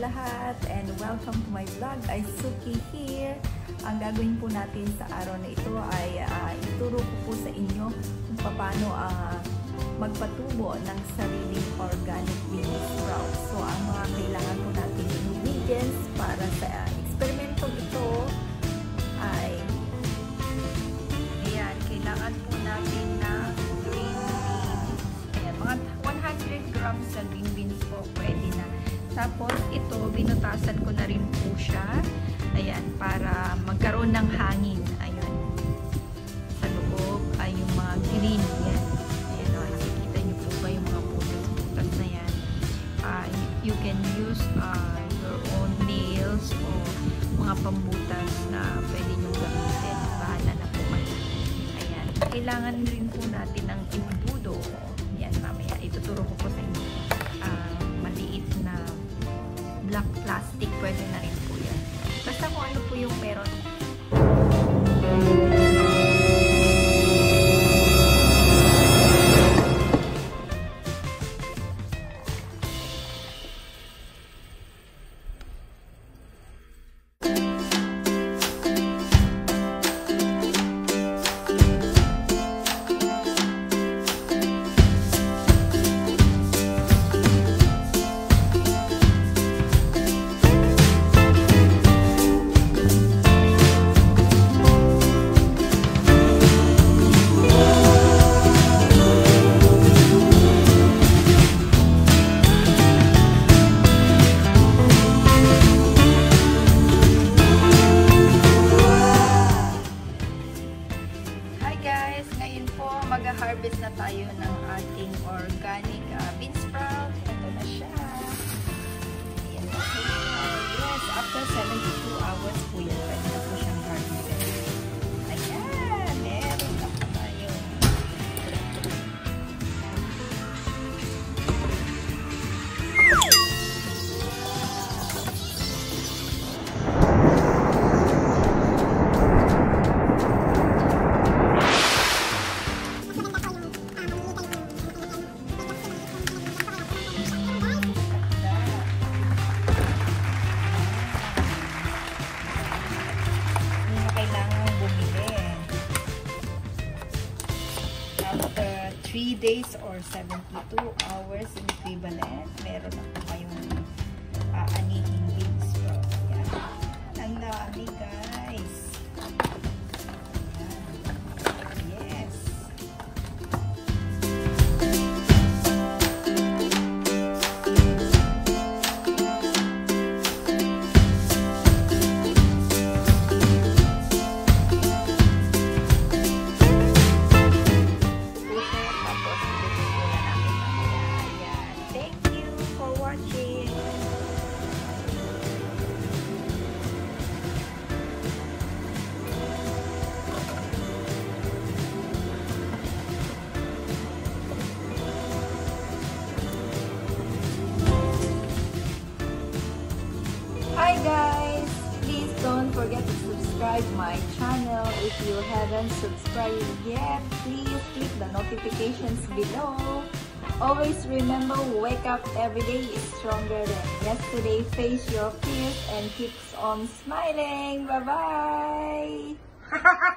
lahat and welcome to my vlog. I Suki here. Ang gagawin po natin sa araw na ito ay uh, ituro ko po sa inyo kung paano uh, magpatubo ng sariling organic bean sprouts. So ang mga kailangan po natin ingredients para sa Tapos ito, binutasan ko na rin po siya. Ayan, para magkaroon ng hangin. Ayun. Sa loob ay yung mga green. Yan. Ayan, o, nakikita niyo po ba yung mga putas-putas na yan. Uh, you can use uh, your own nails o mga pambutas na pwede nyo gamitin. Bahala na po kayo. Ayan. Kailangan rin po natin ng imbudo. Yan, mamaya. Ituturo ko po sa inyo. Black plastic. Pwede na rin po yan. Basta kung ano po yung meron. Po mag-harvest na tayo ng ating organic uh, bean sprout. Ito na siya. After 3 days or 72 hours in equivalent, meron na po kayong subscribe my channel. If you haven't subscribed yet, please click the notifications below. Always remember, wake up every day stronger than yesterday. Face your fears and keeps on smiling. Bye-bye!